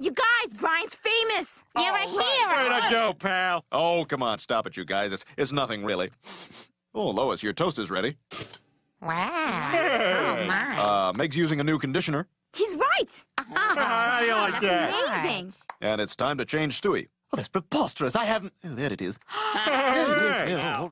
You guys, Brian's famous. You're a hero. Way to go, pal. Oh, come on, stop it, you guys. It's, it's nothing really. Oh, Lois, your toast is ready. Wow. Oh, my. Uh, Meg's using a new conditioner, He's right. How do you like oh, that? Amazing. and it's time to change Stewie. Oh, that's preposterous. I haven't. Oh, there it is. There it is.